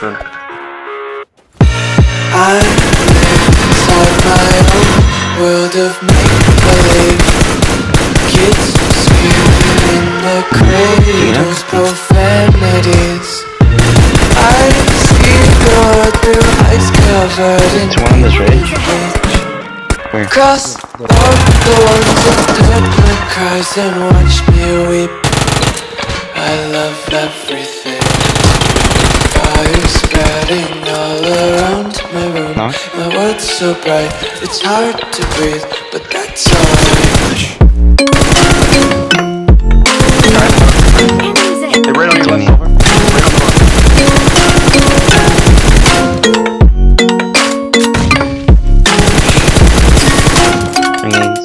I live inside my own world of make-believe Kids screaming in the cradles, profanities I see world through ice covered in. Where? Cross walk the ones heard my cries and watch me weep I love everything so bright, it's hard to breathe But that's alright Hey, right on your left, over. Right on the left. Grenades.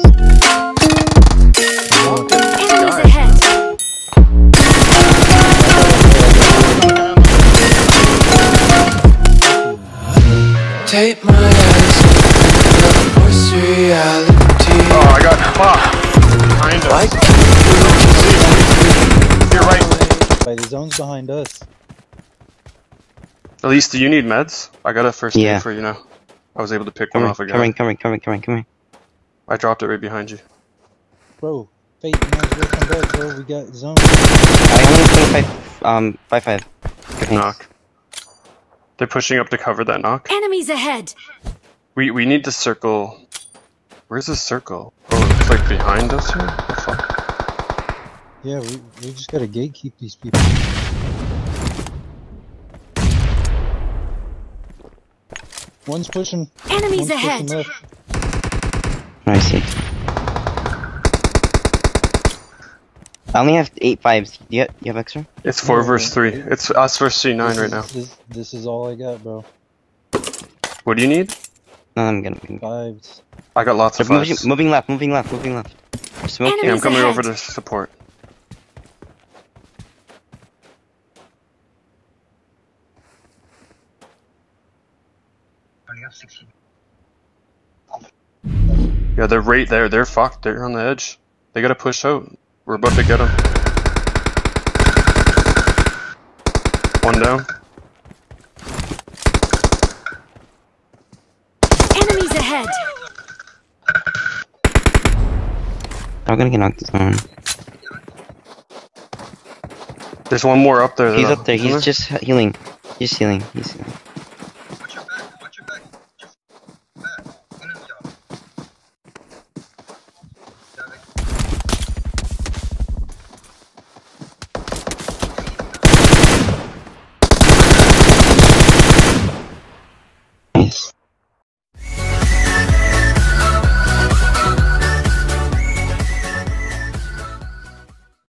Enemies ahead. Take my eyes off the force reality Oh, I got. Ah! Behind Why us. can't You're right. Wait, the zone's behind us. At least, do you need meds? I got a first Yeah. aid for you now. I was able to pick one off again. coming, coming, coming, coming, coming. I dropped it right behind you. Bro, Fate, you might as well come back, bro. We got zone. I only have 25, um, by 5. Grenades. Knock. They're pushing up to cover that knock. Enemies ahead. We we need to circle. Where's the circle? Oh, it's like behind us here. The fuck? Yeah, we, we just gotta gatekeep these people. One's pushing. Enemies One's ahead. pushing. I see. I only have 8 fives. Do you, have, you have extra? It's four No, versus three. It's us versus C nine This right is- now. This, this is all I got, bro. What do you need? No, I'm gonna. I'm. Fives. I got lots They're of moving, fives. moving left, moving left, moving left. Smoke Yeah, I'm Enemies coming over to support. Yeah, they're right there. They're fucked. They're on the edge. They gotta push out. We're about to get them. One down. Ahead. I'm gonna get knocked down. There's one more up there. He's though. up there. Isn't He's just healing. He's healing. He's healing.